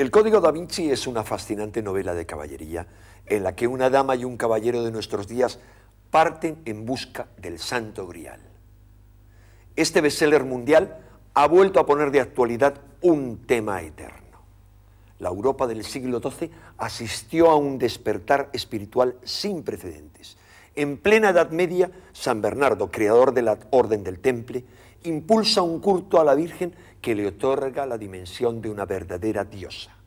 El Código da Vinci es una fascinante novela de caballería en la que una dama y un caballero de nuestros días parten en busca del Santo Grial. Este bestseller mundial ha vuelto a poner de actualidad un tema eterno. La Europa del siglo XII asistió a un despertar espiritual sin precedentes. En plena Edad Media, San Bernardo, creador de la Orden del Temple, impulsa un culto a la Virgen que le otorga la dimensión de una verdadera diosa.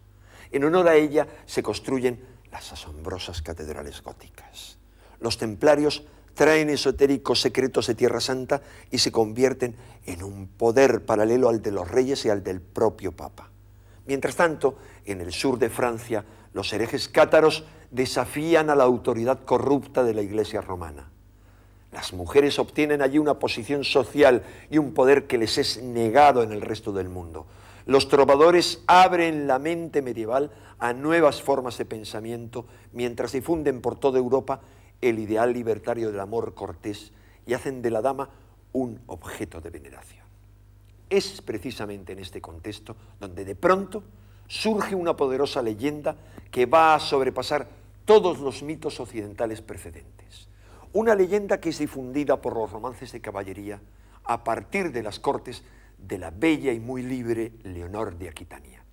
En honor a ella se construyen las asombrosas catedrales góticas. Los templarios traen esotéricos secretos de Tierra Santa y se convierten en un poder paralelo al de los reyes y al del propio Papa. Mientras tanto, en el sur de Francia, los herejes cátaros desafían a la autoridad corrupta de la Iglesia romana. Las mujeres obtienen allí una posición social y un poder que les es negado en el resto del mundo. Los trovadores abren la mente medieval a nuevas formas de pensamiento mientras difunden por toda Europa el ideal libertario del amor cortés y hacen de la dama un objeto de veneración. Es precisamente en este contexto donde de pronto surge una poderosa leyenda que va a sobrepasar todos los mitos occidentales precedentes. Una leyenda que es difundida por los romances de caballería a partir de las cortes de la bella y muy libre Leonor de Aquitania.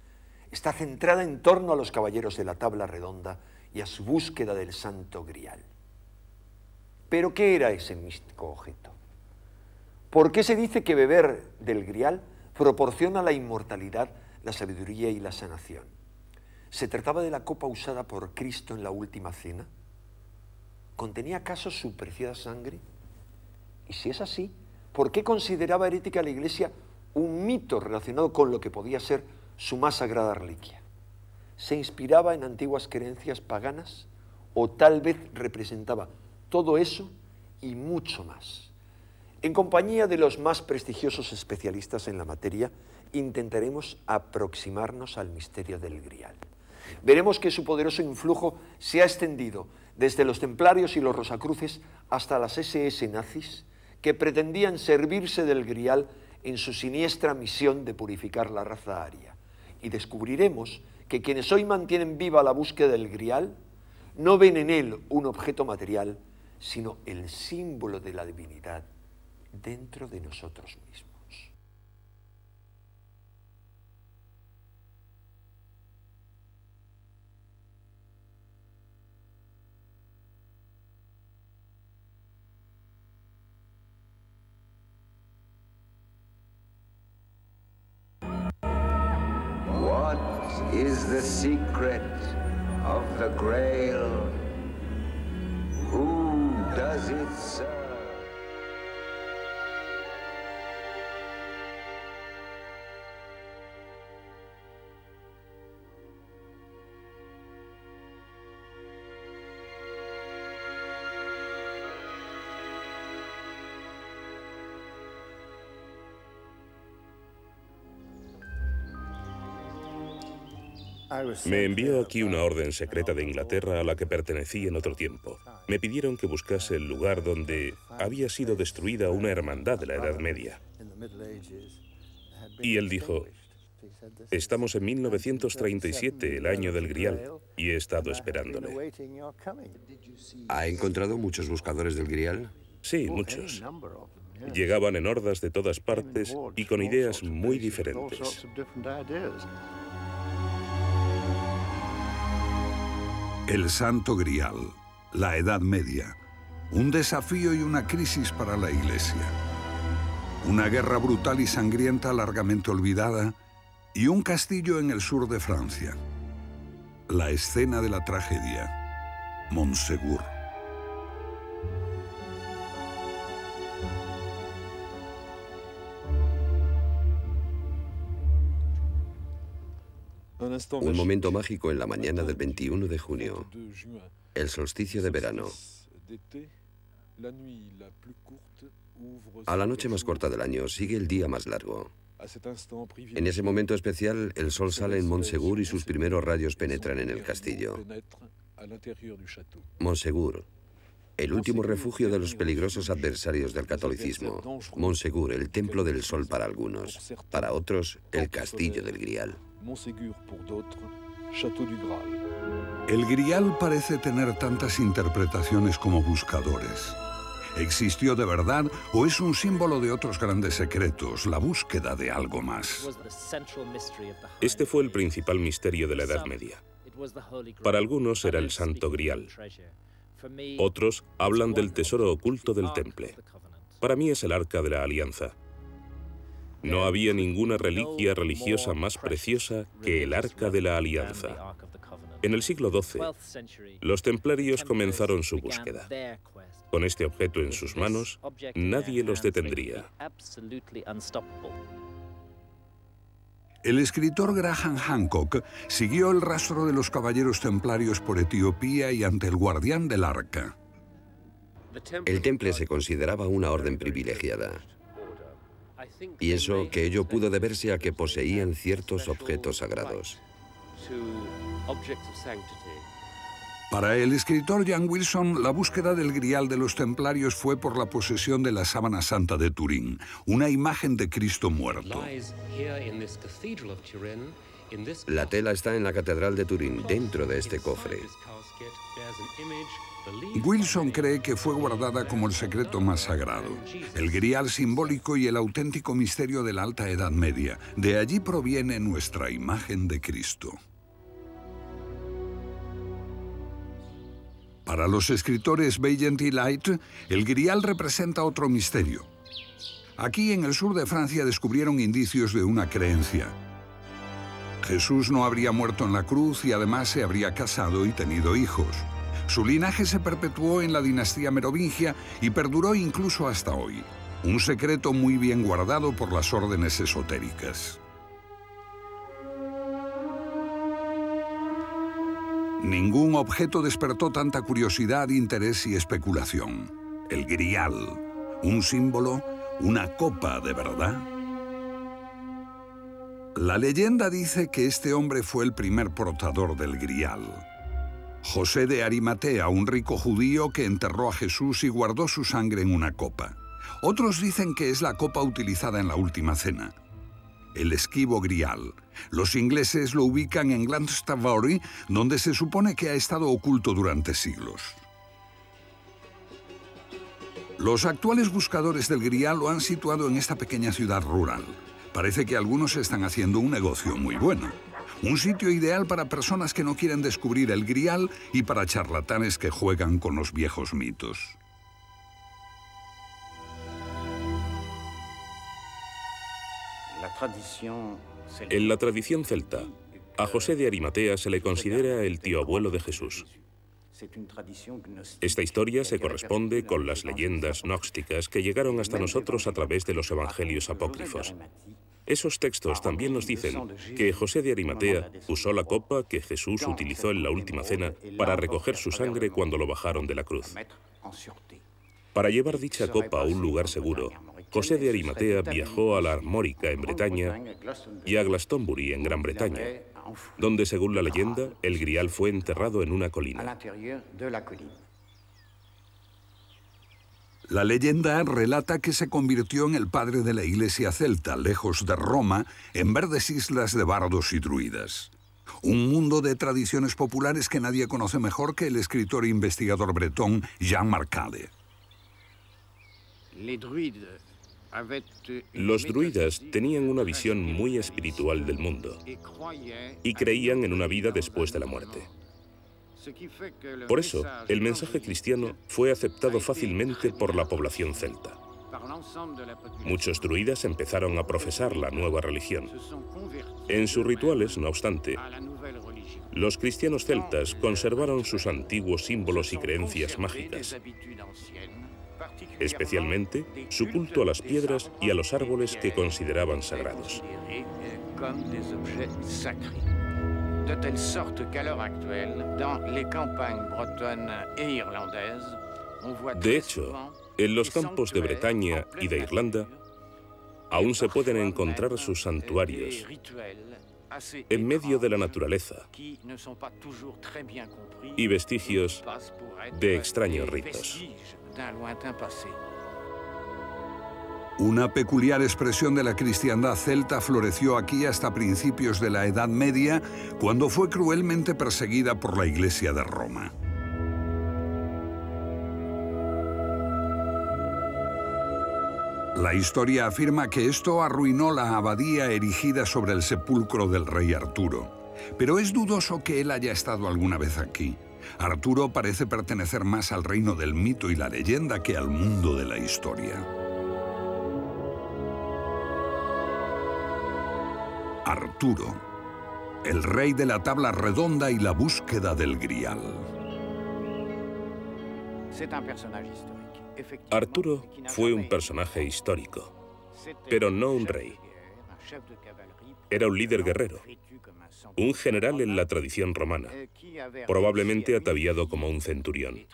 Está centrada en torno a los caballeros de la tabla redonda y a su búsqueda del santo grial. Pero ¿qué era ese místico objeto? ¿Por qué se dice que beber del grial proporciona la inmortalidad, la sabiduría y la sanación? ¿Se trataba de la copa usada por Cristo en la última cena? ¿Contenía acaso su preciada sangre? Y si es así, ¿por qué consideraba herética la Iglesia un mito relacionado con lo que podía ser su más sagrada reliquia? ¿Se inspiraba en antiguas creencias paganas o tal vez representaba todo eso y mucho más? En compañía de los más prestigiosos especialistas en la materia, intentaremos aproximarnos al misterio del Grial. Veremos que su poderoso influjo se ha extendido desde los templarios y los rosacruces hasta las SS nazis, que pretendían servirse del grial en su siniestra misión de purificar la raza aria. Y descubriremos que quienes hoy mantienen viva la búsqueda del grial no ven en él un objeto material, sino el símbolo de la divinidad dentro de nosotros mismos. Is the secret of the Grail? Who does it serve? Me envió aquí una orden secreta de Inglaterra a la que pertenecí en otro tiempo. Me pidieron que buscase el lugar donde había sido destruida una hermandad de la Edad Media. Y él dijo, estamos en 1937, el año del Grial, y he estado esperándole. ¿Ha encontrado muchos buscadores del Grial? Sí, muchos. Llegaban en hordas de todas partes y con ideas muy diferentes. El Santo Grial, la Edad Media, un desafío y una crisis para la Iglesia. Una guerra brutal y sangrienta largamente olvidada y un castillo en el sur de Francia. La escena de la tragedia, Montsegur. Un momento mágico en la mañana del 21 de junio, el solsticio de verano. A la noche más corta del año sigue el día más largo. En ese momento especial, el sol sale en Montsegur y sus primeros rayos penetran en el castillo. Montsegur, el último refugio de los peligrosos adversarios del catolicismo. Montsegur, el templo del sol para algunos, para otros, el castillo del Grial. El grial parece tener tantas interpretaciones como buscadores. ¿Existió de verdad o es un símbolo de otros grandes secretos, la búsqueda de algo más? Este fue el principal misterio de la Edad Media. Para algunos era el Santo Grial. Otros hablan del tesoro oculto del temple. Para mí es el Arca de la Alianza. No había ninguna reliquia religiosa más preciosa que el Arca de la Alianza. En el siglo XII, los templarios comenzaron su búsqueda. Con este objeto en sus manos, nadie los detendría. El escritor Graham Hancock siguió el rastro de los caballeros templarios por Etiopía y ante el guardián del arca. El temple se consideraba una orden privilegiada. Pienso que ello pudo deberse a que poseían ciertos objetos sagrados. Para el escritor Jan Wilson, la búsqueda del grial de los templarios fue por la posesión de la sábana santa de Turín, una imagen de Cristo muerto. La tela está en la Catedral de Turín, dentro de este cofre. Wilson cree que fue guardada como el secreto más sagrado, el grial simbólico y el auténtico misterio de la Alta Edad Media. De allí proviene nuestra imagen de Cristo. Para los escritores Beigent y Light, el grial representa otro misterio. Aquí en el sur de Francia descubrieron indicios de una creencia. Jesús no habría muerto en la cruz y además se habría casado y tenido hijos. Su linaje se perpetuó en la dinastía merovingia y perduró incluso hasta hoy. Un secreto muy bien guardado por las órdenes esotéricas. Ningún objeto despertó tanta curiosidad, interés y especulación. El grial, un símbolo, una copa de verdad. La leyenda dice que este hombre fue el primer portador del grial. José de Arimatea, un rico judío que enterró a Jesús y guardó su sangre en una copa. Otros dicen que es la copa utilizada en la última cena el esquivo grial. Los ingleses lo ubican en Glastonbury, donde se supone que ha estado oculto durante siglos. Los actuales buscadores del grial lo han situado en esta pequeña ciudad rural. Parece que algunos están haciendo un negocio muy bueno. Un sitio ideal para personas que no quieren descubrir el grial y para charlatanes que juegan con los viejos mitos. En la tradición celta, a José de Arimatea se le considera el tío abuelo de Jesús. Esta historia se corresponde con las leyendas gnósticas que llegaron hasta nosotros a través de los evangelios apócrifos. Esos textos también nos dicen que José de Arimatea usó la copa que Jesús utilizó en la última cena para recoger su sangre cuando lo bajaron de la cruz. Para llevar dicha copa a un lugar seguro, José de Arimatea viajó a la Armórica en Bretaña y a Glastonbury en Gran Bretaña, donde según la leyenda el grial fue enterrado en una colina. La leyenda relata que se convirtió en el padre de la iglesia celta, lejos de Roma, en verdes islas de bardos y druidas. Un mundo de tradiciones populares que nadie conoce mejor que el escritor e investigador bretón Jean Marcade. Los druidas tenían una visión muy espiritual del mundo y creían en una vida después de la muerte. Por eso, el mensaje cristiano fue aceptado fácilmente por la población celta. Muchos druidas empezaron a profesar la nueva religión. En sus rituales, no obstante, los cristianos celtas conservaron sus antiguos símbolos y creencias mágicas especialmente su culto a las piedras y a los árboles que consideraban sagrados. De hecho, en los campos de Bretaña y de Irlanda, aún se pueden encontrar sus santuarios en medio de la naturaleza y vestigios de extraños ritos. Una peculiar expresión de la cristiandad celta floreció aquí hasta principios de la Edad Media, cuando fue cruelmente perseguida por la Iglesia de Roma. La historia afirma que esto arruinó la abadía erigida sobre el sepulcro del rey Arturo, pero es dudoso que él haya estado alguna vez aquí. Arturo parece pertenecer más al reino del mito y la leyenda que al mundo de la historia. Arturo, el rey de la tabla redonda y la búsqueda del grial. Arturo fue un personaje histórico, pero no un rey. Era un líder guerrero, un general en la tradición romana, probablemente ataviado como un centurión.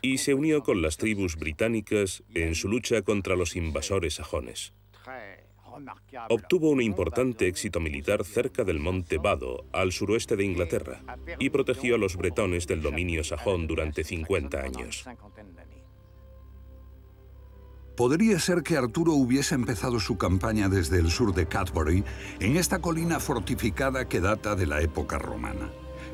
Y se unió con las tribus británicas en su lucha contra los invasores sajones. Obtuvo un importante éxito militar cerca del monte Vado, al suroeste de Inglaterra, y protegió a los bretones del dominio sajón durante 50 años. Podría ser que Arturo hubiese empezado su campaña desde el sur de Cadbury, en esta colina fortificada que data de la época romana.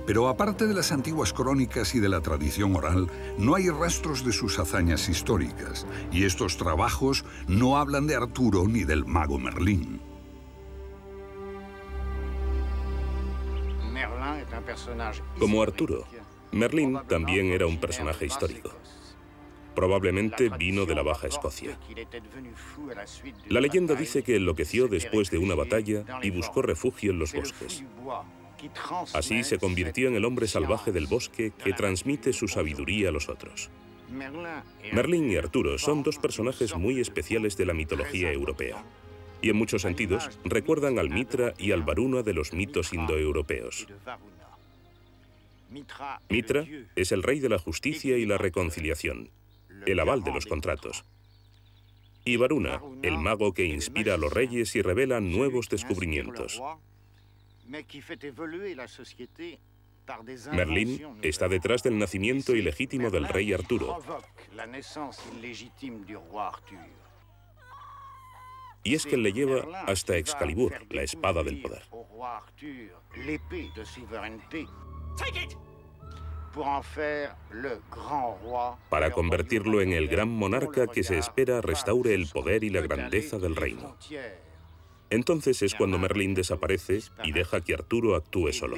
Pero aparte de las antiguas crónicas y de la tradición oral, no hay rastros de sus hazañas históricas, y estos trabajos no hablan de Arturo ni del mago Merlín. Como Arturo, Merlín también era un personaje histórico. Probablemente vino de la Baja Escocia. La leyenda dice que enloqueció después de una batalla y buscó refugio en los bosques. Así se convirtió en el hombre salvaje del bosque que transmite su sabiduría a los otros. Merlín y Arturo son dos personajes muy especiales de la mitología europea y en muchos sentidos recuerdan al Mitra y al Varuna de los mitos indoeuropeos. Mitra es el rey de la justicia y la reconciliación, el aval de los contratos. Y Varuna, el mago que inspira a los reyes y revela nuevos descubrimientos. Merlín está detrás del nacimiento ilegítimo del rey Arturo. Y es que le lleva hasta Excalibur, la espada del poder. Para convertirlo en el gran monarca que se espera restaure el poder y la grandeza del reino. Entonces es cuando Merlín desaparece y deja que Arturo actúe solo.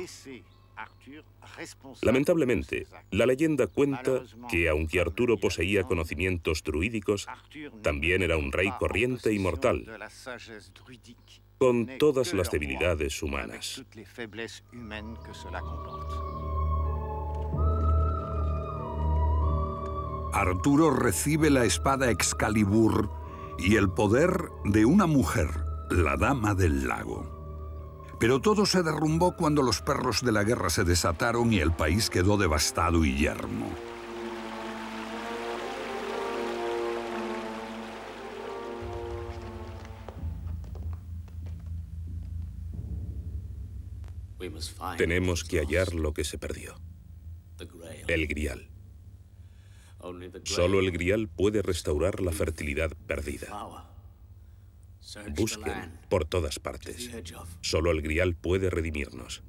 Lamentablemente, la leyenda cuenta que aunque Arturo poseía conocimientos druídicos, también era un rey corriente y mortal, con todas las debilidades humanas. Arturo recibe la espada Excalibur y el poder de una mujer, la Dama del Lago. Pero todo se derrumbó cuando los perros de la guerra se desataron y el país quedó devastado y yermo. Tenemos que hallar lo que se perdió. El grial. Solo el grial puede restaurar la fertilidad perdida. Busquen por todas partes. Solo el grial puede redimirnos.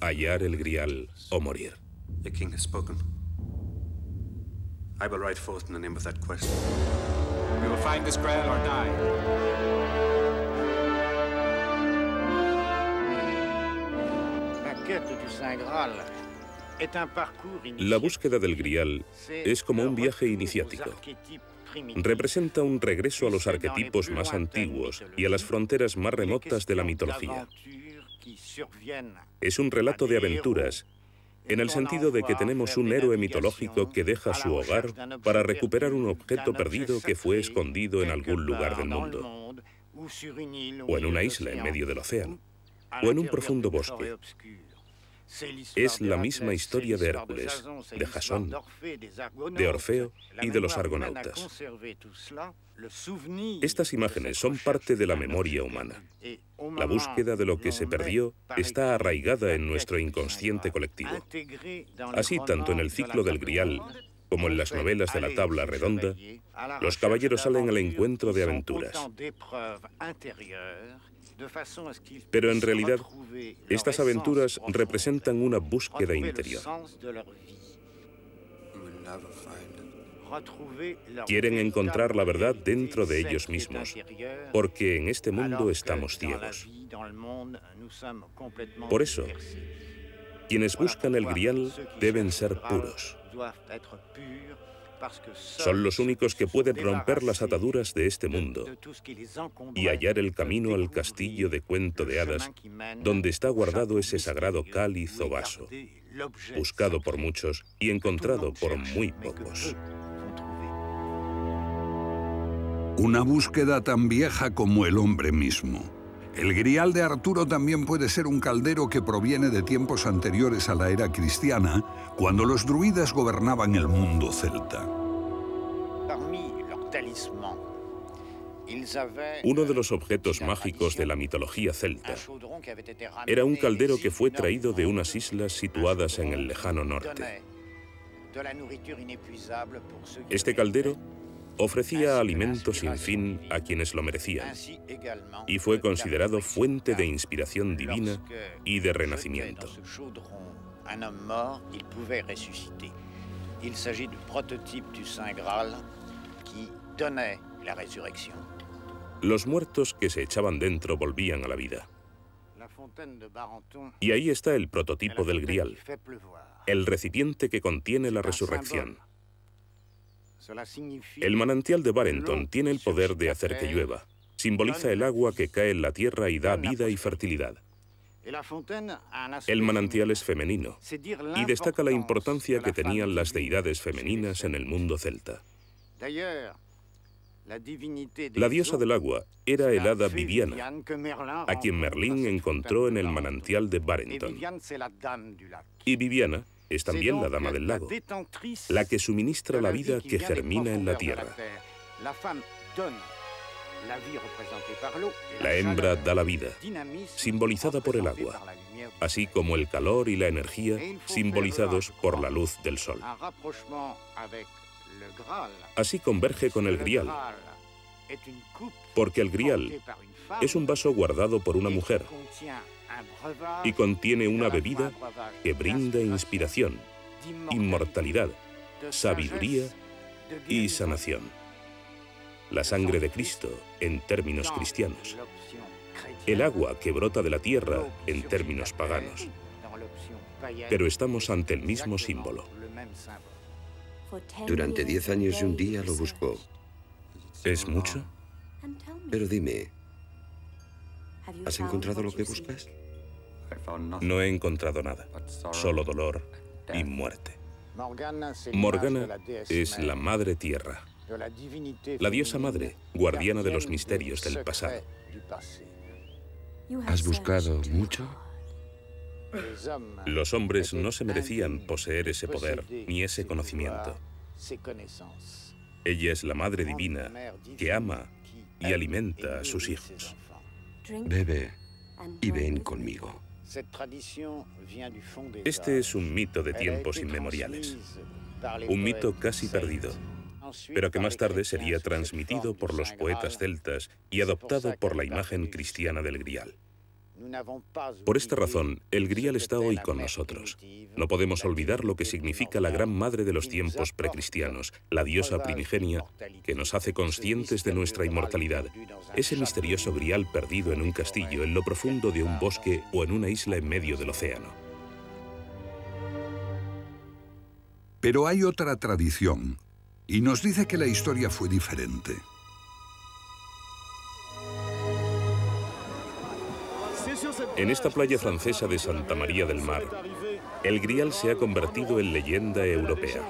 Hallar el grial o morir. The king has spoken. I will ride forth in the name of that quest. We will find this grail or die. La quête du Saint Graal La búsqueda del grial es como un viaje iniciático. Representa un regreso a los arquetipos más antiguos y a las fronteras más remotas de la mitología. Es un relato de aventuras, en el sentido de que tenemos un héroe mitológico que deja su hogar para recuperar un objeto perdido que fue escondido en algún lugar del mundo, o en una isla en medio del océano, o en un profundo bosque. Es la misma historia de Hércules, de Jasón, de Orfeo y de los argonautas. Estas imágenes son parte de la memoria humana. La búsqueda de lo que se perdió está arraigada en nuestro inconsciente colectivo. Así, tanto en el ciclo del Grial Como en las novelas de la tabla redonda, los caballeros salen al encuentro de aventuras. Pero en realidad, estas aventuras representan una búsqueda interior. Quieren encontrar la verdad dentro de ellos mismos, porque en este mundo estamos ciegos. Por eso, quienes buscan el grial deben ser puros. Son los únicos que pueden romper las ataduras de este mundo y hallar el camino al castillo de cuento de hadas donde está guardado ese sagrado cáliz o vaso, buscado por muchos y encontrado por muy pocos. Una búsqueda tan vieja como el hombre mismo. El grial de Arturo también puede ser un caldero que proviene de tiempos anteriores a la era cristiana, cuando los druidas gobernaban el mundo celta. Uno de los objetos mágicos de la mitología celta era un caldero que fue traído de unas islas situadas en el lejano norte. Este caldero ofrecía alimento sin fin a quienes lo merecían y fue considerado fuente de inspiración divina y de renacimiento. Il s'agit du prototype du Saint Graal qui donnait la résurrection. Los muertos que se echaban dentro volvían a la vida. Y ahí está el prototipo del grial, el recipiente que contiene la resurrección. El manantial de Barenton tiene el poder de hacer que llueva. Simboliza el agua que cae en la tierra y da vida y fertilidad. El manantial es femenino y destaca la importancia que tenían las deidades femeninas en el mundo celta. La diosa del agua era el hada Viviana, a quien Merlín encontró en el manantial de Barenton. Y Viviana es también la dama del lago, la que suministra la vida que germina en la tierra. La hembra da la vida, simbolizada por el agua, así como el calor y la energía simbolizados por la luz del sol. Así converge con el grial, porque el grial es un vaso guardado por una mujer y contiene una bebida que brinda inspiración, inmortalidad, sabiduría y sanación. La sangre de Cristo en términos cristianos. El agua que brota de la tierra en términos paganos. Pero estamos ante el mismo símbolo. Durante diez años y un día lo buscó. ¿Es mucho? Pero dime, ¿has encontrado lo que buscas? No he encontrado nada, solo dolor y muerte. Morgana es la madre tierra, la diosa madre, guardiana de los misterios del pasado. ¿Has buscado mucho? Los hombres no se merecían poseer ese poder ni ese conocimiento. Ella es la Madre Divina que ama y alimenta a sus hijos. Bebe y ven conmigo. Este es un mito de tiempos inmemoriales, un mito casi perdido, pero que más tarde sería transmitido por los poetas celtas y adoptado por la imagen cristiana del grial. Por esta razón, el grial está hoy con nosotros. No podemos olvidar lo que significa la gran madre de los tiempos precristianos, la diosa primigenia, que nos hace conscientes de nuestra inmortalidad. Ese misterioso grial perdido en un castillo, en lo profundo de un bosque o en una isla en medio del océano. Pero hay otra tradición, y nos dice que la historia fue diferente. En esta playa francesa de Santa María del Mar, el grial se ha convertido en leyenda europea.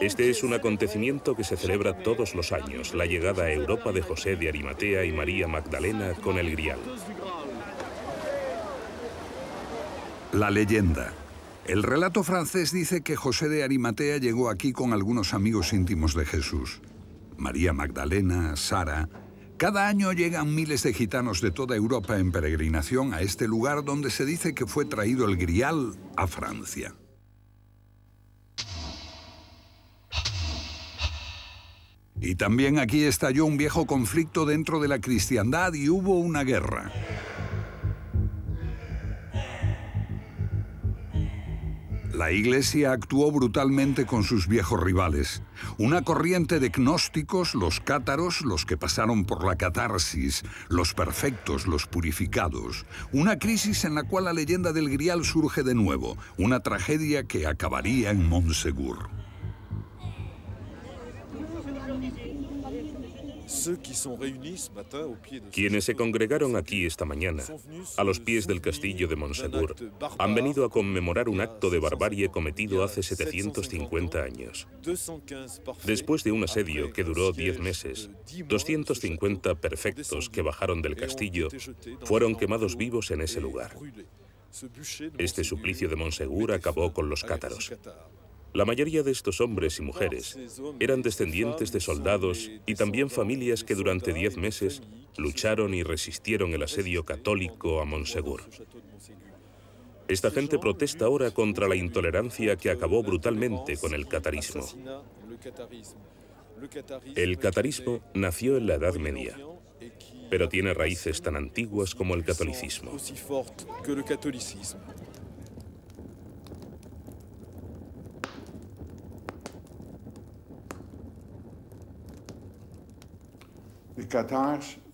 Este es un acontecimiento que se celebra todos los años, la llegada a Europa de José de Arimatea y María Magdalena con el grial. La leyenda. El relato francés dice que José de Arimatea llegó aquí con algunos amigos íntimos de Jesús. María Magdalena, Sara, cada año llegan miles de gitanos de toda Europa en peregrinación a este lugar donde se dice que fue traído el grial a Francia. Y también aquí estalló un viejo conflicto dentro de la cristiandad y hubo una guerra. La Iglesia actuó brutalmente con sus viejos rivales. Una corriente de gnósticos, los cátaros, los que pasaron por la catarsis, los perfectos, los purificados. Una crisis en la cual la leyenda del Grial surge de nuevo, una tragedia que acabaría en Montsegur. Quienes se congregaron aquí esta mañana, a los pies del castillo de Monsegur, han venido a conmemorar un acto de barbarie cometido hace 750 años. Después de un asedio que duró 10 meses, 250 perfectos que bajaron del castillo fueron quemados vivos en ese lugar. Este suplicio de Monsegur acabó con los cátaros. La mayoría de estos hombres y mujeres eran descendientes de soldados y también familias que durante diez meses lucharon y resistieron el asedio católico a Monsegur. Esta gente protesta ahora contra la intolerancia que acabó brutalmente con el catarismo. El catarismo nació en la Edad Media, pero tiene raíces tan antiguas como el catolicismo.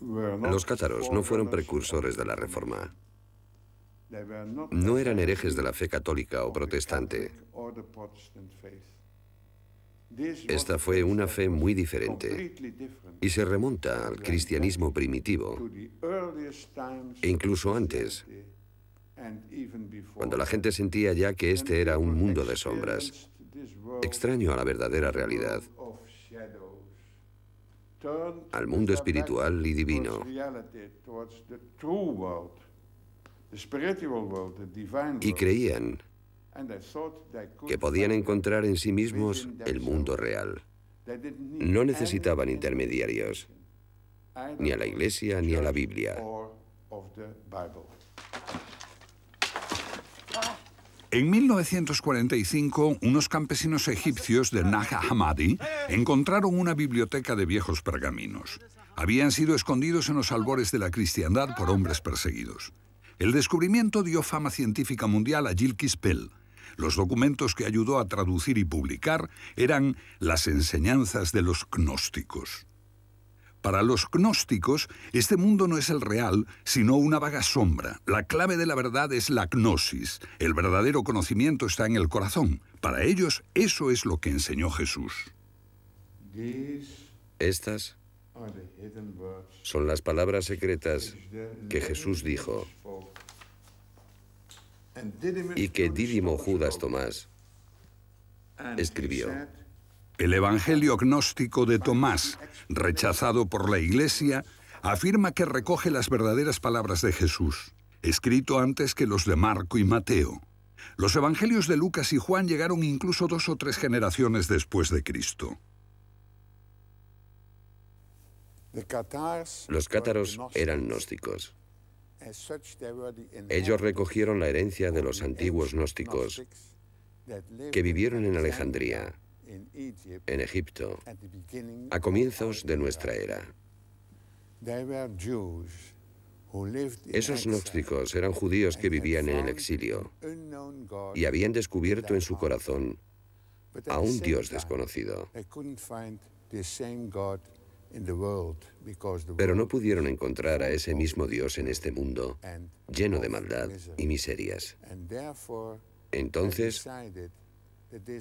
Los cátaros no fueron precursores de la Reforma. No eran herejes de la fe católica o protestante. Esta fue una fe muy diferente y se remonta al cristianismo primitivo e incluso antes, cuando la gente sentía ya que este era un mundo de sombras, extraño a la verdadera realidad al mundo espiritual y divino. Y creían que podían encontrar en sí mismos el mundo real. No necesitaban intermediarios, ni a la Iglesia ni a la Biblia. En 1945, unos campesinos egipcios de Naja Hamadi encontraron una biblioteca de viejos pergaminos. Habían sido escondidos en los albores de la cristiandad por hombres perseguidos. El descubrimiento dio fama científica mundial a Gilles Pell. Los documentos que ayudó a traducir y publicar eran las enseñanzas de los gnósticos. Para los gnósticos, este mundo no es el real, sino una vaga sombra. La clave de la verdad es la gnosis. El verdadero conocimiento está en el corazón. Para ellos, eso es lo que enseñó Jesús. Estas son las palabras secretas que Jesús dijo y que Dídimo Judas Tomás escribió. El Evangelio gnóstico de Tomás, rechazado por la Iglesia, afirma que recoge las verdaderas palabras de Jesús, escrito antes que los de Marco y Mateo. Los Evangelios de Lucas y Juan llegaron incluso dos o tres generaciones después de Cristo. Los cátaros eran gnósticos. Ellos recogieron la herencia de los antiguos gnósticos que vivieron en Alejandría en Egipto a comienzos de nuestra era. Esos gnósticos eran judíos que vivían en el exilio y habían descubierto en su corazón a un Dios desconocido. Pero no pudieron encontrar a ese mismo Dios en este mundo, lleno de maldad y miserias. Entonces,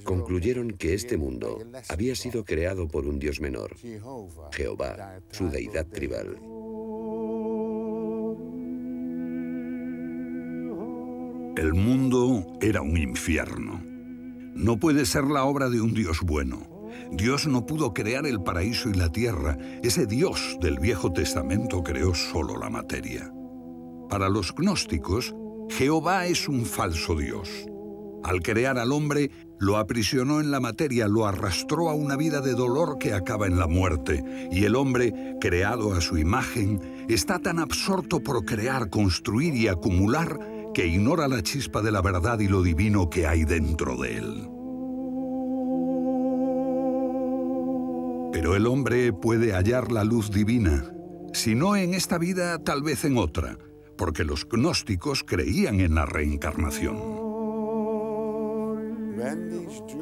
concluyeron que este mundo había sido creado por un dios menor, Jehová, su deidad tribal. El mundo era un infierno. No puede ser la obra de un Dios bueno. Dios no pudo crear el paraíso y la tierra. Ese Dios del Viejo Testamento creó solo la materia. Para los gnósticos, Jehová es un falso Dios. Al crear al hombre, lo aprisionó en la materia, lo arrastró a una vida de dolor que acaba en la muerte, y el hombre, creado a su imagen, está tan absorto por crear, construir y acumular que ignora la chispa de la verdad y lo divino que hay dentro de él. Pero el hombre puede hallar la luz divina, si no en esta vida, tal vez en otra, porque los gnósticos creían en la reencarnación.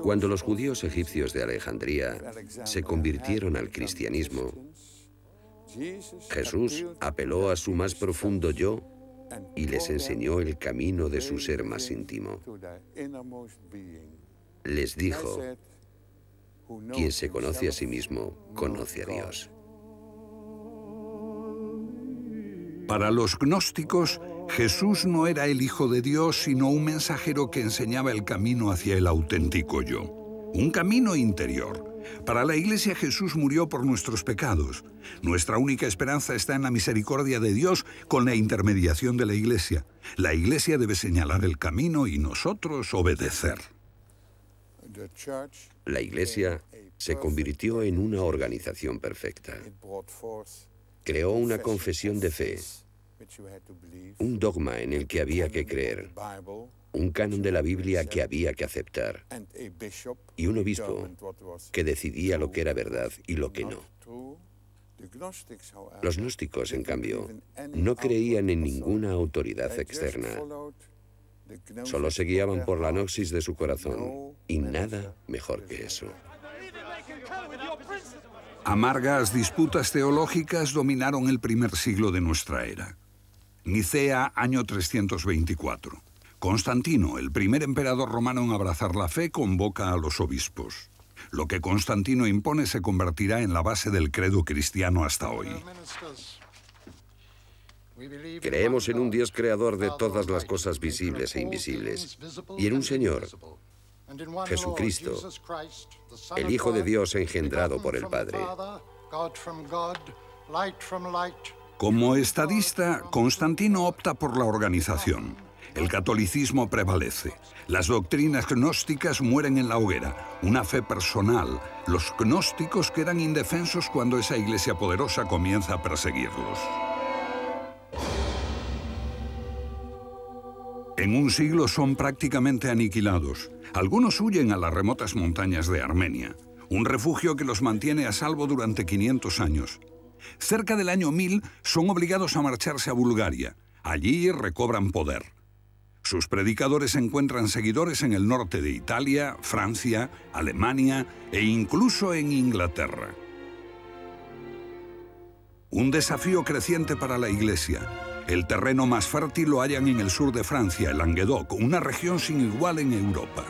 Cuando los judíos egipcios de Alejandría se convirtieron al cristianismo, Jesús apeló a su más profundo yo y les enseñó el camino de su ser más íntimo. Les dijo, quien se conoce a sí mismo, conoce a Dios. Para los gnósticos, Jesús no era el Hijo de Dios, sino un mensajero que enseñaba el camino hacia el auténtico yo, un camino interior. Para la Iglesia Jesús murió por nuestros pecados. Nuestra única esperanza está en la misericordia de Dios con la intermediación de la Iglesia. La Iglesia debe señalar el camino y nosotros obedecer. La Iglesia se convirtió en una organización perfecta. Creó una confesión de fe, un dogma en el que había que creer, un canon de la Biblia que había que aceptar y un obispo que decidía lo que era verdad y lo que no. Los gnósticos, en cambio, no creían en ninguna autoridad externa. Solo se guiaban por la noxis de su corazón y nada mejor que eso. Amargas disputas teológicas dominaron el primer siglo de nuestra era. Nicea, año 324. Constantino, el primer emperador romano en abrazar la fe, convoca a los obispos. Lo que Constantino impone se convertirá en la base del credo cristiano hasta hoy. Creemos en un Dios creador de todas las cosas visibles e invisibles y en un Señor, Jesucristo, el Hijo de Dios engendrado por el Padre. Como estadista, Constantino opta por la organización. El catolicismo prevalece. Las doctrinas gnósticas mueren en la hoguera. Una fe personal. Los gnósticos quedan indefensos cuando esa iglesia poderosa comienza a perseguirlos. En un siglo son prácticamente aniquilados. Algunos huyen a las remotas montañas de Armenia, un refugio que los mantiene a salvo durante 500 años. Cerca del año 1000 son obligados a marcharse a Bulgaria. Allí recobran poder. Sus predicadores encuentran seguidores en el norte de Italia, Francia, Alemania e incluso en Inglaterra. Un desafío creciente para la Iglesia. El terreno más fértil lo hallan en el sur de Francia, el Languedoc, una región sin igual en Europa.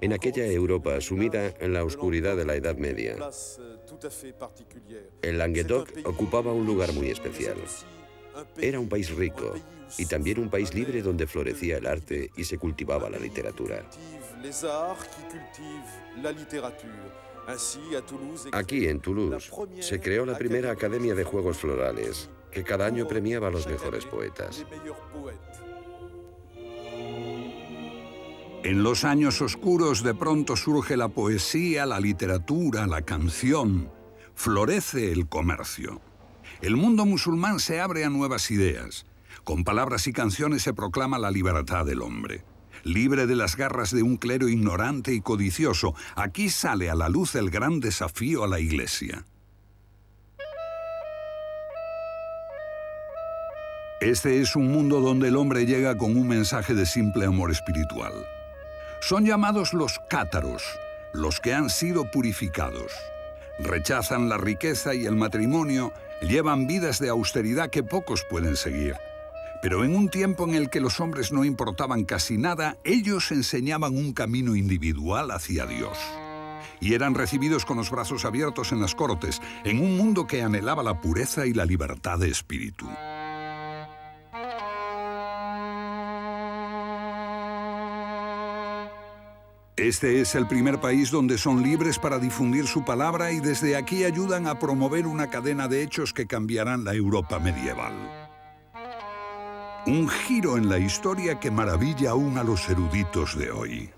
En aquella Europa sumida en la oscuridad de la Edad Media, el Languedoc ocupaba un lugar muy especial. Era un país rico y también un país libre donde florecía el arte y se cultivaba la literatura. Aquí, en Toulouse, se creó la primera Academia de Juegos Florales, que cada año premiaba a los mejores poetas. En los años oscuros de pronto surge la poesía, la literatura, la canción. Florece el comercio. El mundo musulmán se abre a nuevas ideas. Con palabras y canciones se proclama la libertad del hombre. Libre de las garras de un clero ignorante y codicioso, aquí sale a la luz el gran desafío a la Iglesia. Este es un mundo donde el hombre llega con un mensaje de simple amor espiritual. Son llamados los cátaros, los que han sido purificados. Rechazan la riqueza y el matrimonio, llevan vidas de austeridad que pocos pueden seguir. Pero en un tiempo en el que los hombres no importaban casi nada, ellos enseñaban un camino individual hacia Dios. Y eran recibidos con los brazos abiertos en las cortes, en un mundo que anhelaba la pureza y la libertad de espíritu. Este es el primer país donde son libres para difundir su palabra y desde aquí ayudan a promover una cadena de hechos que cambiarán la Europa medieval. Un giro en la historia que maravilla aún a los eruditos de hoy.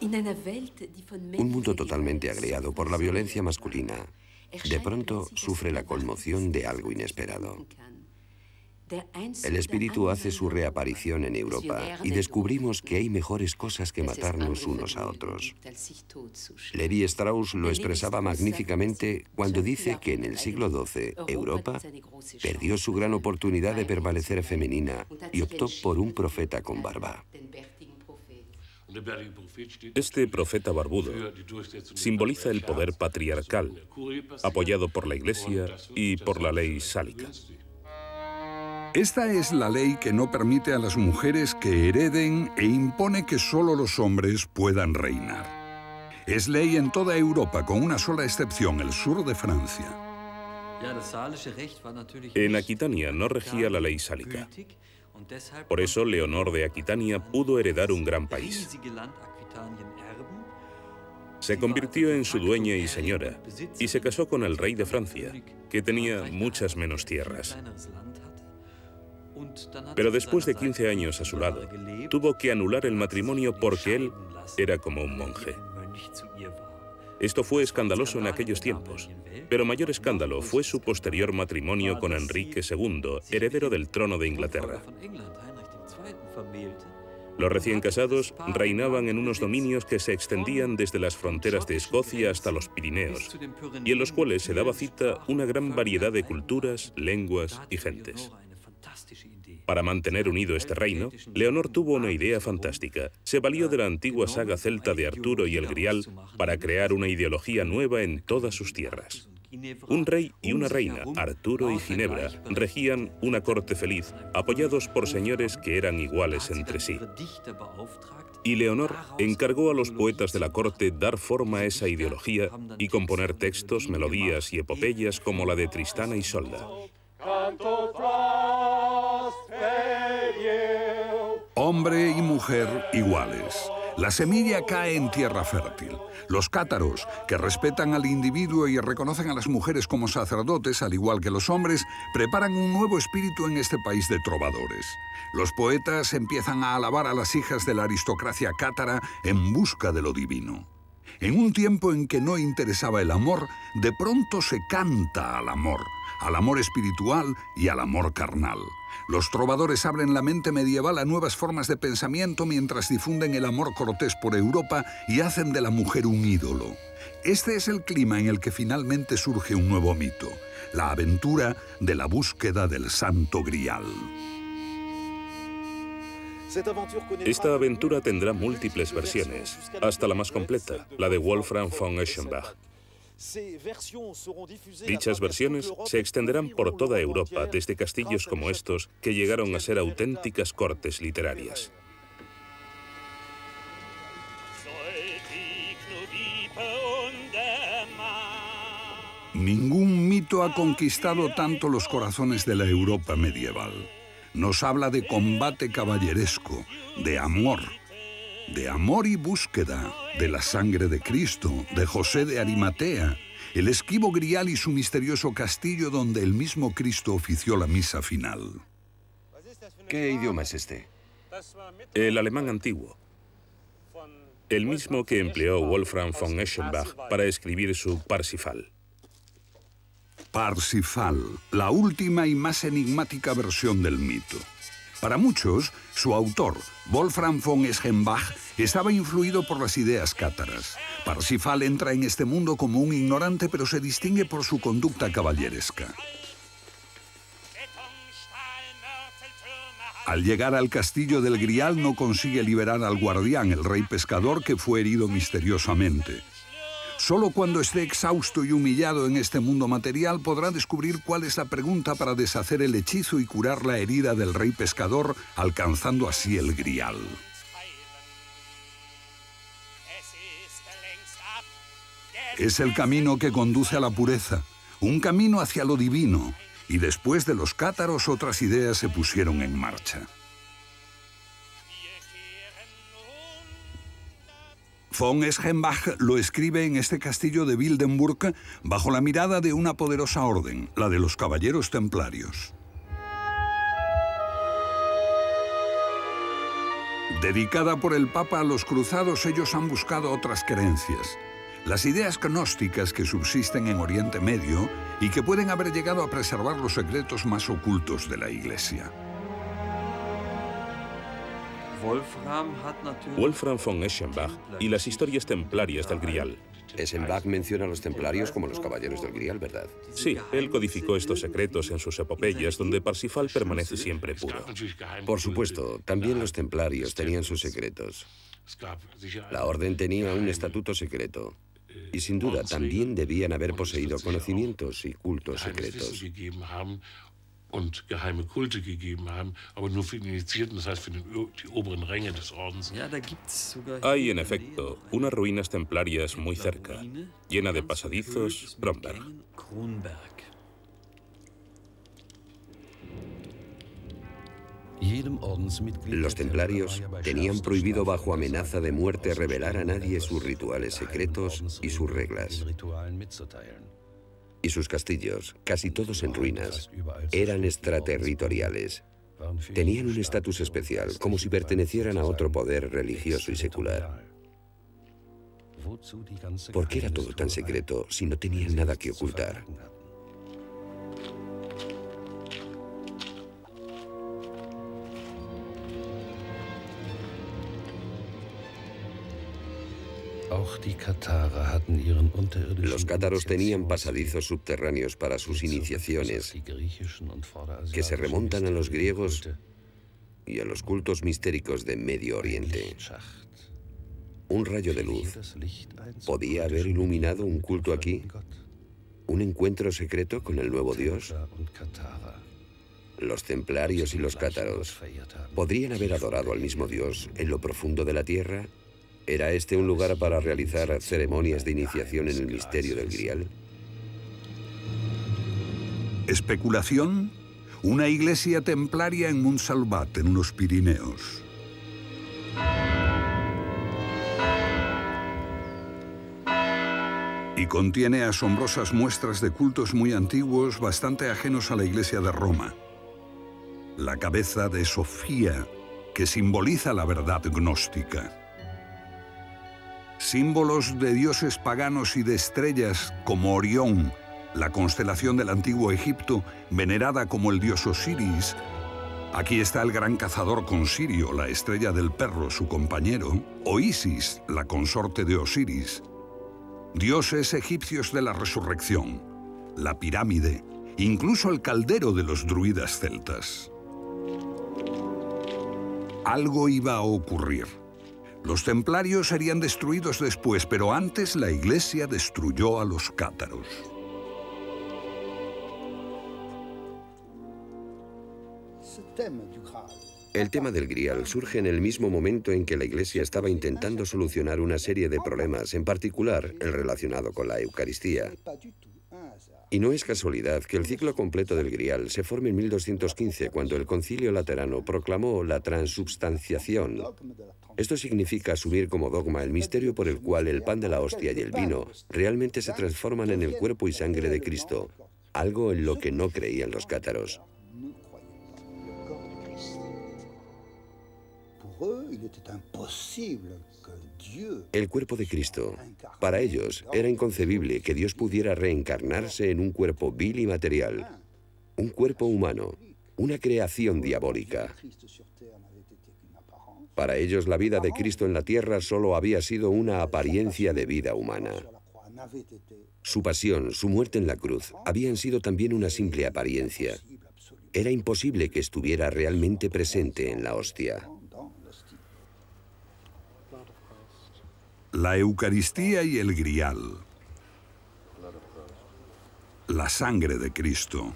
Un mundo totalmente agriado por la violencia masculina, de pronto sufre la conmoción de algo inesperado. El espíritu hace su reaparición en Europa y descubrimos que hay mejores cosas que matarnos unos a otros. Levi Strauss lo expresaba magníficamente cuando dice que en el siglo XII Europa perdió su gran oportunidad de permanecer femenina y optó por un profeta con barba. Este profeta barbudo simboliza el poder patriarcal, apoyado por la Iglesia y por la ley sálica. Esta es la ley que no permite a las mujeres que hereden e impone que solo los hombres puedan reinar. Es ley en toda Europa, con una sola excepción, el sur de Francia. En Aquitania no regía la ley sálica. Por eso Leonor de Aquitania pudo heredar un gran país. Se convirtió en su dueña y señora y se casó con el rey de Francia, que tenía muchas menos tierras. Pero después de 15 años a su lado, tuvo que anular el matrimonio porque él era como un monje. Esto fue escandaloso en aquellos tiempos, pero mayor escándalo fue su posterior matrimonio con Enrique II, heredero del trono de Inglaterra. Los recién casados reinaban en unos dominios que se extendían desde las fronteras de Escocia hasta los Pirineos, y en los cuales se daba cita una gran variedad de culturas, lenguas y gentes. Para mantener unido este reino, Leonor tuvo una idea fantástica. Se valió de la antigua saga celta de Arturo y el Grial para crear una ideología nueva en todas sus tierras. Un rey y una reina, Arturo y Ginebra, regían una corte feliz, apoyados por señores que eran iguales entre sí. Y Leonor encargó a los poetas de la corte dar forma a esa ideología y componer textos, melodías y epopeyas como la de Tristana y Solda. Hombre y mujer iguales. La semilla cae en tierra fértil. Los cátaros, que respetan al individuo y reconocen a las mujeres como sacerdotes, al igual que los hombres, preparan un nuevo espíritu en este país de trovadores. Los poetas empiezan a alabar a las hijas de la aristocracia cátara en busca de lo divino. En un tiempo en que no interesaba el amor, de pronto se canta al amor, al amor espiritual y al amor carnal. Los trovadores abren la mente medieval a nuevas formas de pensamiento mientras difunden el amor cortés por Europa y hacen de la mujer un ídolo. Este es el clima en el que finalmente surge un nuevo mito, la aventura de la búsqueda del Santo Grial. Esta aventura tendrá múltiples versiones, hasta la más completa, la de Wolfram von Eschenbach. Dichas versiones se extenderán por toda Europa, desde castillos como estos, que llegaron a ser auténticas cortes literarias. Ningún mito ha conquistado tanto los corazones de la Europa medieval. Nos habla de combate caballeresco, de amor, de amor y búsqueda, de la sangre de Cristo, de José de Arimatea, el esquivo grial y su misterioso castillo donde el mismo Cristo ofició la misa final. ¿Qué idioma es este? El alemán antiguo. El mismo que empleó Wolfram von Eschenbach para escribir su Parsifal. Parsifal, la última y más enigmática versión del mito. Para muchos, su autor, Wolfram von Eschenbach, estaba influido por las ideas cátaras. Parsifal entra en este mundo como un ignorante, pero se distingue por su conducta caballeresca. Al llegar al castillo del Grial no consigue liberar al guardián, el rey pescador, que fue herido misteriosamente. Solo cuando esté exhausto y humillado en este mundo material podrá descubrir cuál es la pregunta para deshacer el hechizo y curar la herida del rey pescador, alcanzando así el grial. Es el camino que conduce a la pureza, un camino hacia lo divino, y después de los cátaros otras ideas se pusieron en marcha. Von Eschenbach lo escribe en este castillo de Wildenburg bajo la mirada de una poderosa orden, la de los caballeros templarios. Dedicada por el Papa a los cruzados, ellos han buscado otras creencias. las ideas gnósticas que subsisten en Oriente Medio y que pueden haber llegado a preservar los secretos más ocultos de la Iglesia. Wolfram von Eschenbach y las historias templarias del Grial. Eschenbach menciona a los templarios como los caballeros del Grial, ¿verdad? Sí, él codificó estos secretos en sus epopeyas, donde Parsifal permanece siempre puro. Por supuesto, también los templarios tenían sus secretos. La orden tenía un estatuto secreto. Y sin duda también debían haber poseído conocimientos y cultos secretos. Und geheime Kulte gegeben haben, aber nur für die Initiierten, das heißt für den, die oberen Ränge des Ordens. Hay, en efecto, unas ruinas templarias muy cerca, llena de pasadizos, Kronberg. Los templarios tenían prohibido bajo amenaza de muerte revelar a nadie sus rituales secretos y sus reglas. Y sus castillos, casi todos en ruinas, eran extraterritoriales. Tenían un estatus especial, como si pertenecieran a otro poder religioso y secular. ¿Por qué era todo tan secreto si no tenían nada que ocultar? Los cátaros tenían pasadizos subterráneos para sus iniciaciones, que se remontan a los griegos y a los cultos mistéricos de Medio Oriente. Un rayo de luz podía haber iluminado un culto aquí, un encuentro secreto con el nuevo dios. Los templarios y los cátaros podrían haber adorado al mismo dios en lo profundo de la tierra ¿Era este un lugar para realizar ceremonias de iniciación en el misterio del Grial? Especulación. Una iglesia templaria en Montsalvat, en los Pirineos. Y contiene asombrosas muestras de cultos muy antiguos, bastante ajenos a la iglesia de Roma. La cabeza de Sofía, que simboliza la verdad gnóstica símbolos de dioses paganos y de estrellas como Orión, la constelación del antiguo Egipto, venerada como el dios Osiris. Aquí está el gran cazador con Sirio, la estrella del perro, su compañero, o Isis, la consorte de Osiris. Dioses egipcios de la resurrección, la pirámide, incluso el caldero de los druidas celtas. Algo iba a ocurrir. Los templarios serían destruidos después, pero antes la iglesia destruyó a los cátaros. El tema del grial surge en el mismo momento en que la Iglesia estaba intentando solucionar una serie de problemas, en particular el relacionado con la Eucaristía. Y no es casualidad que el ciclo completo del grial se forme en 1215, cuando el Concilio Laterano proclamó la transubstanciación, esto significa asumir como dogma el misterio por el cual el pan de la hostia y el vino realmente se transforman en el cuerpo y sangre de Cristo, algo en lo que no creían los cátaros. El cuerpo de Cristo. Para ellos era inconcebible que Dios pudiera reencarnarse en un cuerpo vil y material, un cuerpo humano, una creación diabólica. Para ellos la vida de Cristo en la tierra solo había sido una apariencia de vida humana. Su pasión, su muerte en la cruz, habían sido también una simple apariencia. Era imposible que estuviera realmente presente en la hostia. La Eucaristía y el Grial. La sangre de Cristo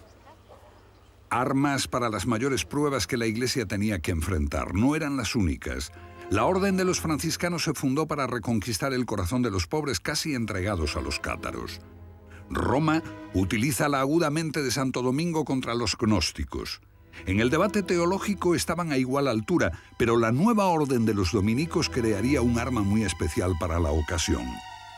armas para las mayores pruebas que la Iglesia tenía que enfrentar. No eran las únicas. La Orden de los Franciscanos se fundó para reconquistar el corazón de los pobres casi entregados a los cátaros. Roma utiliza la aguda mente de Santo Domingo contra los gnósticos. En el debate teológico estaban a igual altura, pero la nueva orden de los dominicos crearía un arma muy especial para la ocasión,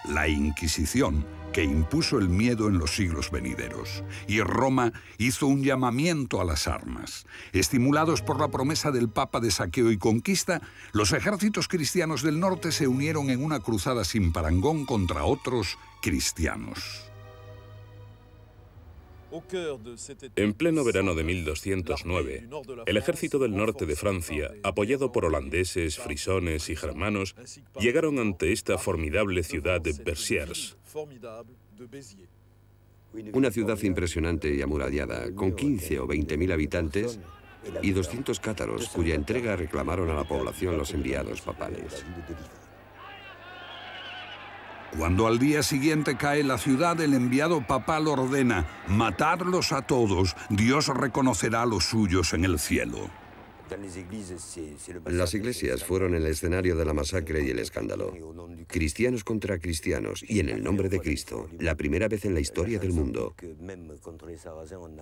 la Inquisición, que impuso el miedo en los siglos venideros. Y Roma hizo un llamamiento a las armas. Estimulados por la promesa del Papa de saqueo y conquista, los ejércitos cristianos del norte se unieron en una cruzada sin parangón contra otros cristianos. En pleno verano de 1209, el ejército del norte de Francia, apoyado por holandeses, frisones y germanos, llegaron ante esta formidable ciudad de Bersiers. Una ciudad impresionante y amurallada, con 15 o 20 mil habitantes y 200 cátaros, cuya entrega reclamaron a la población los enviados papales. Cuando al día siguiente cae la ciudad, el enviado papal ordena, matadlos a todos, Dios reconocerá a los suyos en el cielo. Las iglesias fueron el escenario de la masacre y el escándalo. Cristianos contra cristianos y en el nombre de Cristo, la primera vez en la historia del mundo.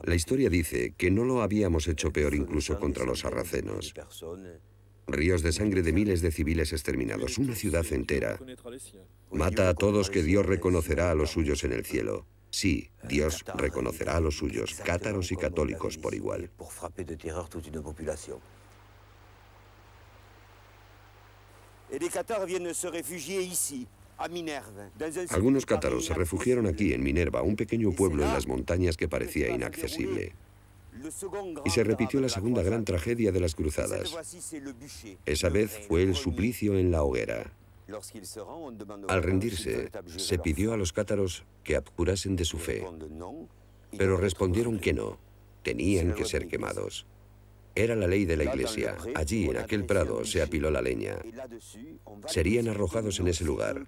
La historia dice que no lo habíamos hecho peor incluso contra los sarracenos. Ríos de sangre de miles de civiles exterminados, una ciudad entera. Mata a todos que Dios reconocerá a los suyos en el cielo. Sí, Dios reconocerá a los suyos, cátaros y católicos por igual. Algunos cátaros se refugiaron aquí en Minerva, un pequeño pueblo en las montañas que parecía inaccesible. Y se repitió la segunda gran tragedia de las cruzadas. Esa vez fue el suplicio en la hoguera. Al rendirse, se pidió a los cátaros que abjurasen de su fe, pero respondieron que no, tenían que ser quemados. Era la ley de la iglesia. Allí, en aquel prado, se apiló la leña. Serían arrojados en ese lugar,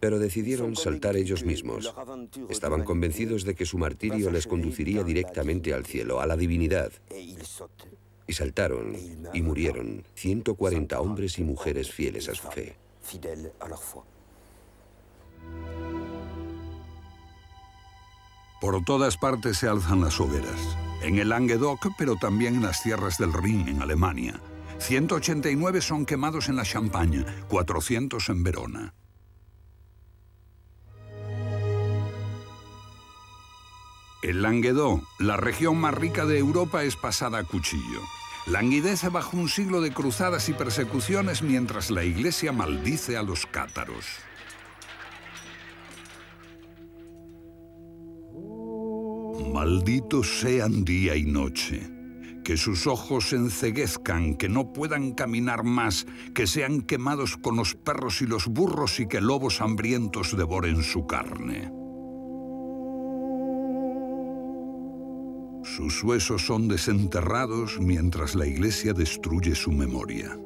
pero decidieron saltar ellos mismos. Estaban convencidos de que su martirio les conduciría directamente al cielo, a la divinidad. Y saltaron y murieron 140 hombres y mujeres fieles a su fe. Por todas partes se alzan las hogueras. En el Languedoc, pero también en las tierras del Rin, en Alemania. 189 son quemados en la Champaña, 400 en Verona. El Languedoc, la región más rica de Europa, es pasada a cuchillo. Languidece bajo un siglo de cruzadas y persecuciones mientras la iglesia maldice a los cátaros. Malditos sean día y noche. Que sus ojos se enceguezcan, que no puedan caminar más, que sean quemados con los perros y los burros y que lobos hambrientos devoren su carne. Sus huesos son desenterrados mientras la iglesia destruye su memoria.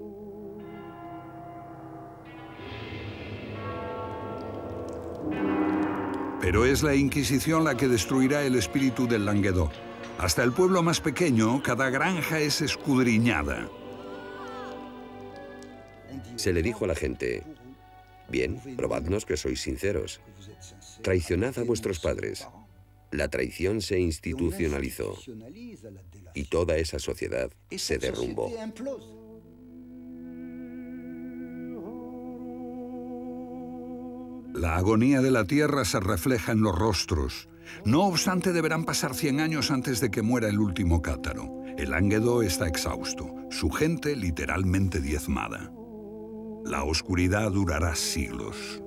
Pero es la Inquisición la que destruirá el espíritu del Languedoc. Hasta el pueblo más pequeño, cada granja es escudriñada. Se le dijo a la gente, bien, probadnos que sois sinceros. Traicionad a vuestros padres. La traición se institucionalizó y toda esa sociedad se derrumbó. La agonía de la tierra se refleja en los rostros. No obstante, deberán pasar 100 años antes de que muera el último cátaro. El Ánguedo está exhausto, su gente literalmente diezmada. La oscuridad durará siglos.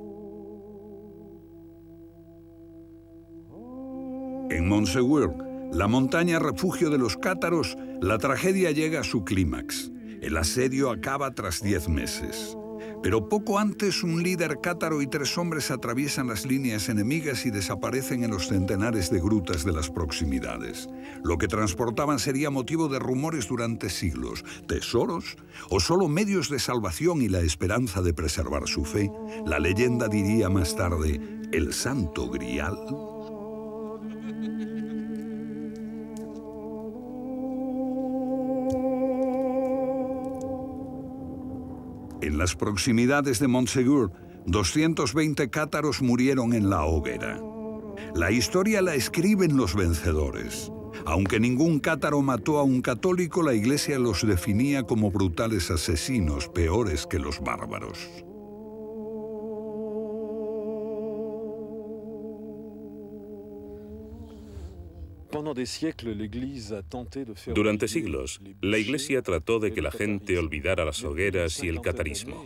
En Montsegur, la montaña refugio de los cátaros, la tragedia llega a su clímax. El asedio acaba tras 10 meses. Pero poco antes un líder cátaro y tres hombres atraviesan las líneas enemigas y desaparecen en los centenares de grutas de las proximidades. Lo que transportaban sería motivo de rumores durante siglos. ¿Tesoros? ¿O solo medios de salvación y la esperanza de preservar su fe? La leyenda diría más tarde, ¿el santo grial? En las proximidades de Montsegur, 220 cátaros murieron en la hoguera. La historia la escriben los vencedores. Aunque ningún cátaro mató a un católico, la iglesia los definía como brutales asesinos, peores que los bárbaros. Durante siglos, la Iglesia trató de que la gente olvidara las hogueras y el catarismo.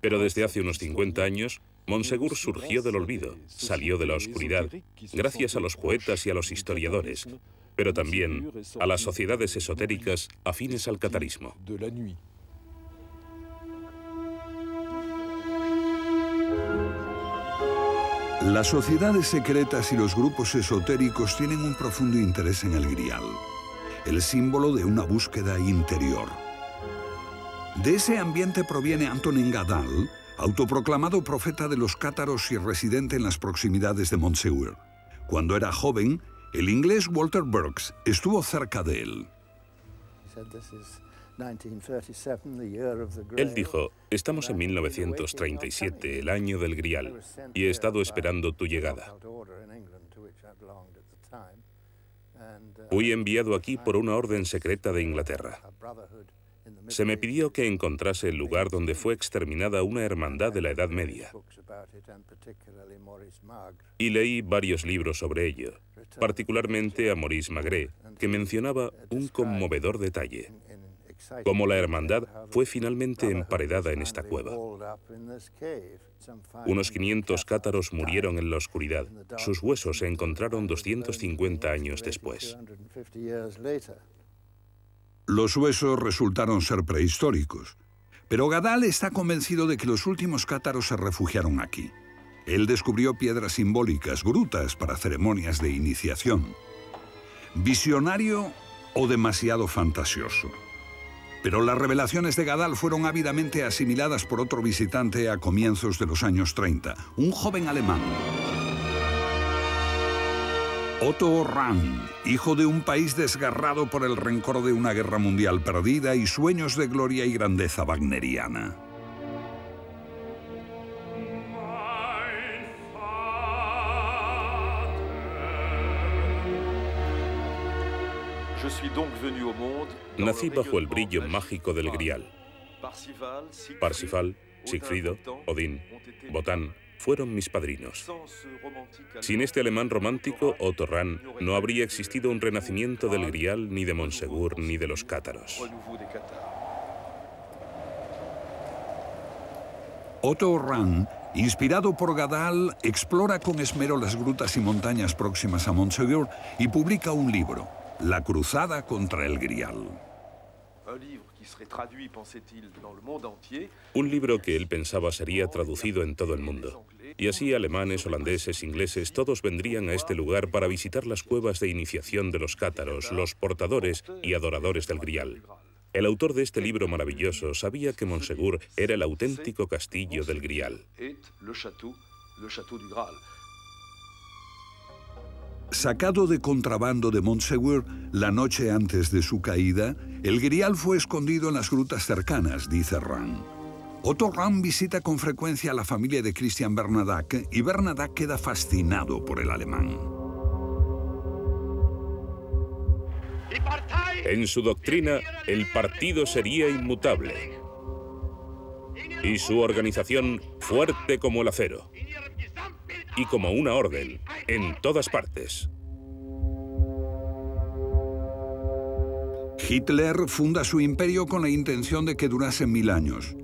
Pero desde hace unos 50 años, Monsegur surgió del olvido, salió de la oscuridad, gracias a los poetas y a los historiadores, pero también a las sociedades esotéricas afines al catarismo. Las sociedades secretas y los grupos esotéricos tienen un profundo interés en el grial, el símbolo de una búsqueda interior. De ese ambiente proviene Antonin Gadal, autoproclamado profeta de los cátaros y residente en las proximidades de Montseur. Cuando era joven, el inglés Walter Burks estuvo cerca de él. Él dijo, estamos en 1937, el año del Grial, y he estado esperando tu llegada. Fui enviado aquí por una orden secreta de Inglaterra. Se me pidió que encontrase el lugar donde fue exterminada una hermandad de la Edad Media. Y leí varios libros sobre ello, particularmente a Maurice Magret, que mencionaba un conmovedor detalle como la hermandad fue finalmente emparedada en esta cueva. Unos 500 cátaros murieron en la oscuridad. Sus huesos se encontraron 250 años después. Los huesos resultaron ser prehistóricos, pero Gadal está convencido de que los últimos cátaros se refugiaron aquí. Él descubrió piedras simbólicas, grutas para ceremonias de iniciación. ¿Visionario o demasiado fantasioso? Pero las revelaciones de Gadal fueron ávidamente asimiladas por otro visitante a comienzos de los años 30, un joven alemán. Otto Rahn, hijo de un país desgarrado por el rencor de una guerra mundial perdida y sueños de gloria y grandeza wagneriana. Nací bajo el brillo mágico del Grial. Parsifal, Sigfrido, Odín, Botán fueron mis padrinos. Sin este alemán romántico, Otto Rahn, no habría existido un renacimiento del Grial, ni de Monsegur, ni de los cátaros. Otto Rahn, inspirado por Gadal, explora con esmero las grutas y montañas próximas a Montsegur y publica un libro, La cruzada contra el Grial. Un libro que él pensaba sería traducido en todo el mundo. Y así alemanes, holandeses, ingleses, todos vendrían a este lugar para visitar las cuevas de iniciación de los cátaros, los portadores y adoradores del Grial. El autor de este libro maravilloso sabía que Monsegur era el auténtico castillo del Grial. Sacado de contrabando de Montsegur la noche antes de su caída, el grial fue escondido en las grutas cercanas, dice Ram. Otto Ram visita con frecuencia a la familia de Christian Bernadac y Bernadac queda fascinado por el alemán. En su doctrina, el partido sería inmutable y su organización fuerte como el acero y como una orden en todas partes. Hitler funda su imperio con la intención de que durase mil años.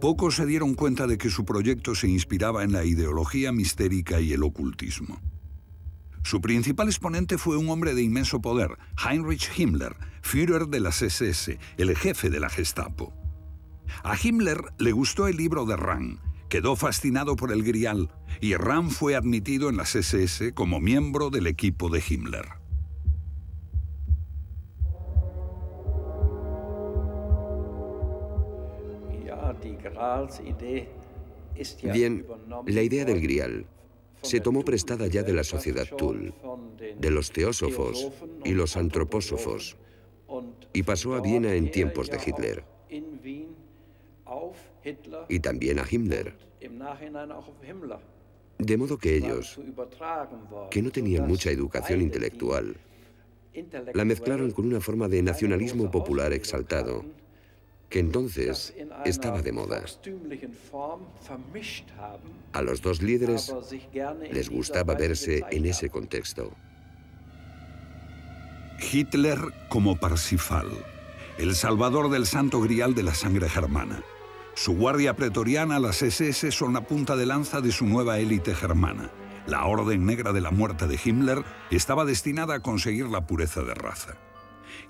Pocos se dieron cuenta de que su proyecto se inspiraba en la ideología mistérica y el ocultismo. Su principal exponente fue un hombre de inmenso poder, Heinrich Himmler, Führer de las SS, el jefe de la Gestapo. A Himmler le gustó el libro de Rang, quedó fascinado por el grial y Ram fue admitido en las SS como miembro del equipo de Himmler. Bien, la idea del grial se tomó prestada ya de la sociedad Tull, de los teósofos y los antropósofos, y pasó a Viena en tiempos de Hitler, y también a Himmler. De modo que ellos, que no tenían mucha educación intelectual, la mezclaron con una forma de nacionalismo popular exaltado, que entonces estaba de moda. A los dos líderes les gustaba verse en ese contexto. Hitler como Parsifal, el salvador del santo grial de la sangre germana. Su guardia pretoriana, las SS, son la punta de lanza de su nueva élite germana. La Orden Negra de la Muerte de Himmler estaba destinada a conseguir la pureza de raza.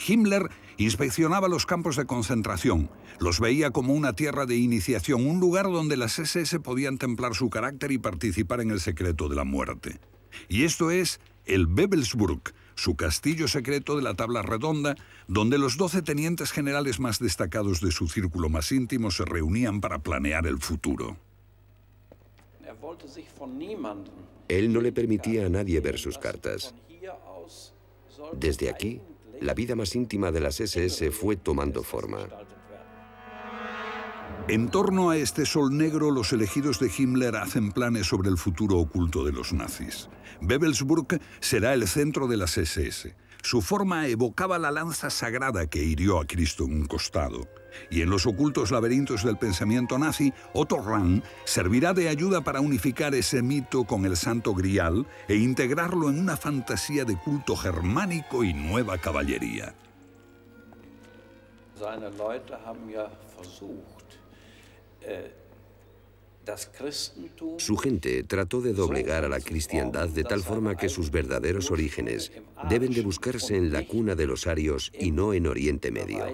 Himmler inspeccionaba los campos de concentración, los veía como una tierra de iniciación, un lugar donde las SS podían templar su carácter y participar en el secreto de la muerte. Y esto es el Bebelsburg, su castillo secreto de la tabla redonda, donde los doce tenientes generales más destacados de su círculo más íntimo se reunían para planear el futuro. Él no le permitía a nadie ver sus cartas. Desde aquí, la vida más íntima de las SS fue tomando forma. En torno a este sol negro, los elegidos de Himmler hacen planes sobre el futuro oculto de los nazis. Bebelsburg será el centro de las SS. Su forma evocaba la lanza sagrada que hirió a Cristo en un costado. Y en los ocultos laberintos del pensamiento nazi, Otto Rahn servirá de ayuda para unificar ese mito con el Santo Grial e integrarlo en una fantasía de culto germánico y nueva caballería. Su gente trató de doblegar a la cristiandad de tal forma que sus verdaderos orígenes deben de buscarse en la cuna de los arios y no en Oriente Medio.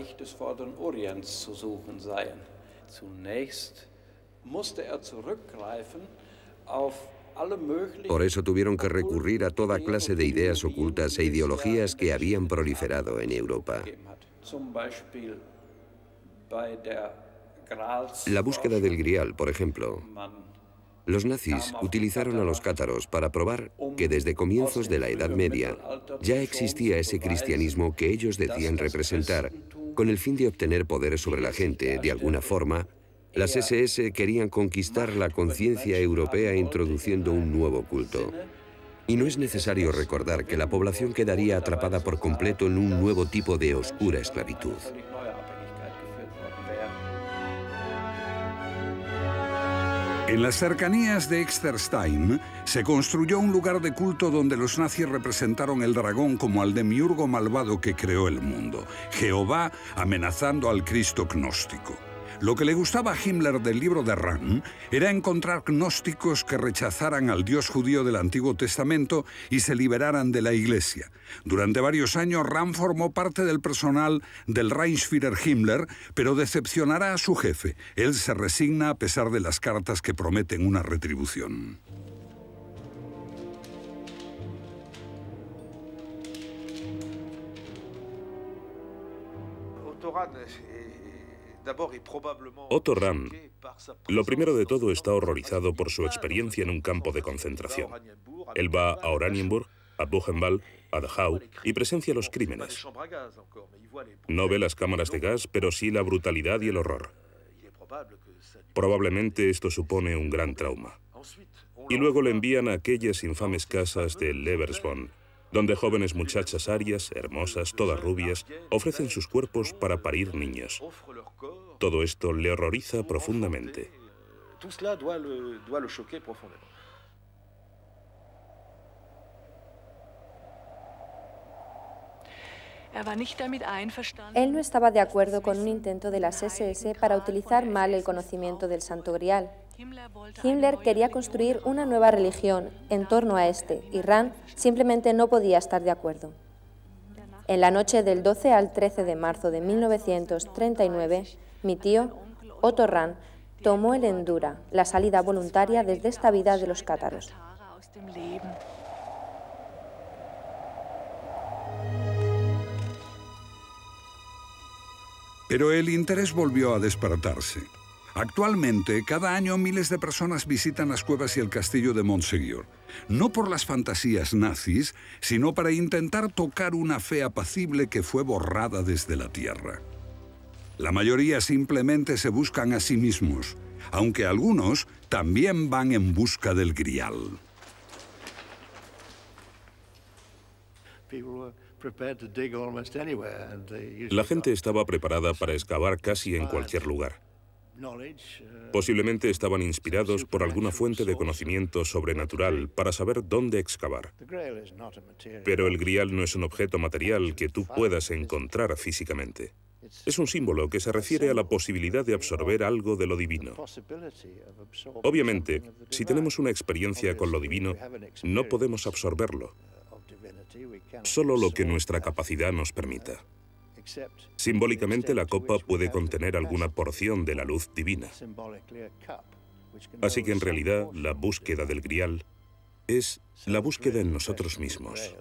Por eso tuvieron que recurrir a toda clase de ideas ocultas e ideologías que habían proliferado en Europa. La búsqueda del grial, por ejemplo. Los nazis utilizaron a los cátaros para probar que desde comienzos de la Edad Media ya existía ese cristianismo que ellos decían representar, con el fin de obtener poder sobre la gente de alguna forma. Las SS querían conquistar la conciencia europea introduciendo un nuevo culto. Y no es necesario recordar que la población quedaría atrapada por completo en un nuevo tipo de oscura esclavitud. En las cercanías de Exterstein se construyó un lugar de culto donde los nazis representaron el dragón como al demiurgo malvado que creó el mundo, Jehová amenazando al Cristo gnóstico. Lo que le gustaba a Himmler del libro de Ram era encontrar gnósticos que rechazaran al Dios judío del Antiguo Testamento y se liberaran de la Iglesia. Durante varios años, Ram formó parte del personal del Reichsführer Himmler, pero decepcionará a su jefe. Él se resigna a pesar de las cartas que prometen una retribución. Otto Rahn, lo primero de todo, está horrorizado por su experiencia en un campo de concentración. Él va a Oranienburg, a Buchenwald, a Dachau y presencia los crímenes. No ve las cámaras de gas, pero sí la brutalidad y el horror. Probablemente esto supone un gran trauma. Y luego le envían a aquellas infames casas de Leversbonn, donde jóvenes muchachas arias, hermosas, todas rubias, ofrecen sus cuerpos para parir niños. Todo esto le horroriza profundamente. Él no estaba de acuerdo con un intento de las SS para utilizar mal el conocimiento del Santo Grial. Himmler quería construir una nueva religión en torno a este y Rand simplemente no podía estar de acuerdo. En la noche del 12 al 13 de marzo de 1939, mi tío, Otto Rand, tomó el Endura, la salida voluntaria desde esta vida de los cátaros. Pero el interés volvió a despertarse. Actualmente, cada año miles de personas visitan las cuevas y el castillo de Montsegur, no por las fantasías nazis, sino para intentar tocar una fe apacible que fue borrada desde la tierra. La mayoría simplemente se buscan a sí mismos, aunque algunos también van en busca del grial. La gente estaba preparada para excavar casi en cualquier lugar. Posiblemente estaban inspirados por alguna fuente de conocimiento sobrenatural para saber dónde excavar. Pero el grial no es un objeto material que tú puedas encontrar físicamente. Es un símbolo que se refiere a la posibilidad de absorber algo de lo divino. Obviamente, si tenemos una experiencia con lo divino, no podemos absorberlo, solo lo que nuestra capacidad nos permita. Simbólicamente la copa puede contener alguna porción de la luz divina. Así que en realidad la búsqueda del grial es la búsqueda en nosotros mismos.